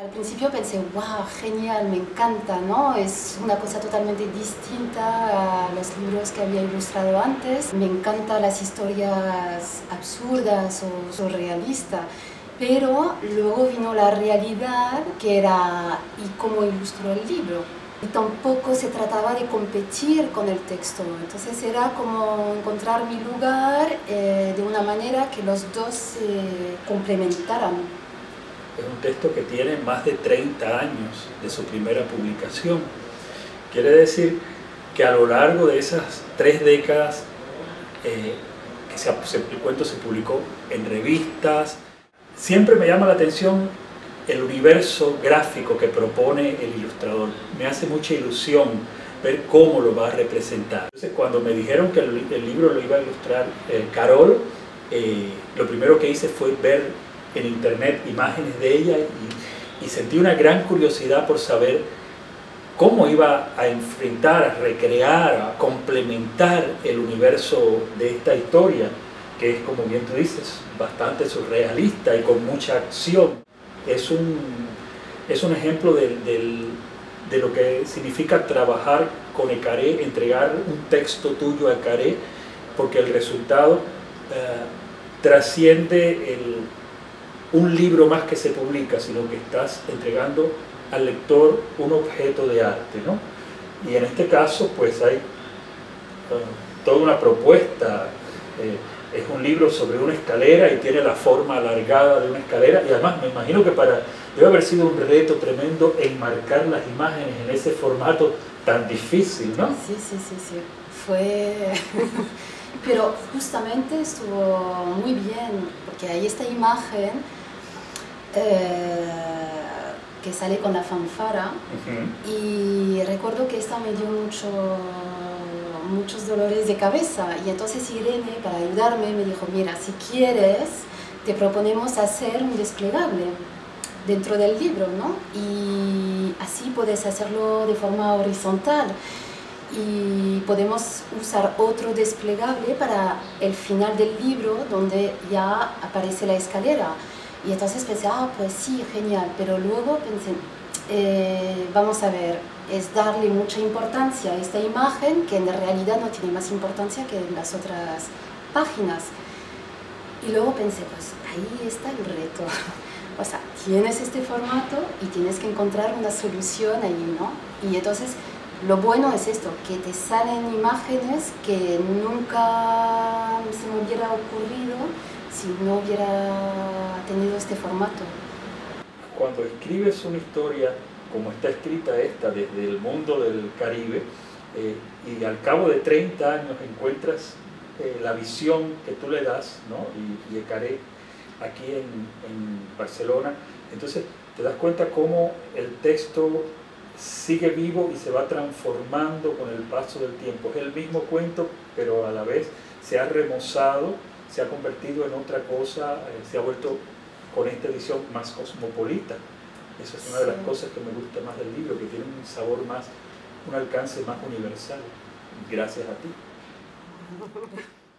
Al principio pensé, wow, genial, me encanta, ¿no? Es una cosa totalmente distinta a los libros que había ilustrado antes. Me encantan las historias absurdas o surrealistas. Pero luego vino la realidad que era y cómo ilustró el libro. Y tampoco se trataba de competir con el texto, entonces era como encontrar mi lugar eh, de una manera que los dos se complementaran es un texto que tiene más de 30 años de su primera publicación. Quiere decir que a lo largo de esas tres décadas eh, que se, el cuento se publicó en revistas, siempre me llama la atención el universo gráfico que propone el ilustrador. Me hace mucha ilusión ver cómo lo va a representar. Entonces, cuando me dijeron que el, libro lo iba a ilustrar eh, Carol, eh, lo primero que hice fue ver en internet imágenes de ella y, sentí una gran curiosidad por saber cómo iba a enfrentar, a recrear, a complementar el universo de esta historia, que es, como bien tú dices, bastante surrealista y con mucha acción. Es un, es un ejemplo de, de lo que significa trabajar con Ecaré, entregar un texto tuyo a Ecaré, porque el resultado eh, trasciende el, un libro más que se publica, sino que estás entregando al lector un objeto de arte. ¿no? Y en este caso, pues hay uh, toda una propuesta. Eh, es un libro sobre una escalera y tiene la forma alargada de una escalera y además me imagino que para debe haber sido un reto tremendo enmarcar las imágenes en ese formato tan difícil, ¿no? Sí, sí, sí, sí. Fue pero justamente estuvo muy bien porque hay esta imagen eh, que sale con la fanfara. Y recuerdo que esta me dio mucho, muchos dolores de cabeza. Y entonces Irene para ayudarme me dijo mira si quieres te proponemos hacer un desplegable dentro del libro ¿no? y así puedes hacerlo de forma horizontal. Y podemos usar otro desplegable para el final del libro donde ya aparece la escalera y entonces pensé, ah, pues sí, genial, pero luego pensé, eh, vamos a ver, es darle mucha importancia a esta imagen que en realidad no tiene más importancia que en las otras páginas. Y luego pensé, pues ahí está el reto. o sea, tienes este formato y tienes que encontrar una solución ahí, ¿no? Y entonces lo bueno es esto, que te salen imágenes que nunca se me hubiera ocurrido si no hubiera tenido este formato. Cuando escribes una historia como está escrita esta, desde el mundo del Caribe, eh, y al cabo de 30 años encuentras eh, la visión que tú le das, ¿no? y, y Ecaré aquí en, en Barcelona, entonces te das cuenta cómo el texto sigue vivo y se va transformando con el paso del tiempo. Es el mismo cuento, pero a la vez se ha remozado se ha convertido en otra cosa, eh, se ha vuelto con esta edición más cosmopolita. Esa es una de las cosas que me gusta más del libro, que tiene un sabor más, un alcance más universal, gracias a ti.